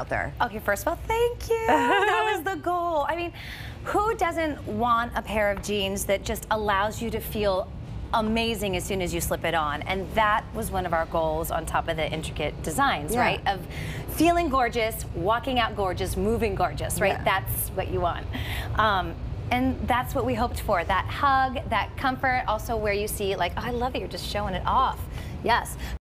out there. Okay, first of all, thank you. that was the goal. I mean, who doesn't want a pair of jeans that just allows you to feel amazing as soon as you slip it on? And that was one of our goals on top of the intricate designs, Yeah. right? Of feeling gorgeous, walking out gorgeous, moving gorgeous, right? Yeah. That's what you want. Um, and that's what we hoped for, that hug, that comfort, also where you see like, oh, I love it, you're just showing it off. Yes.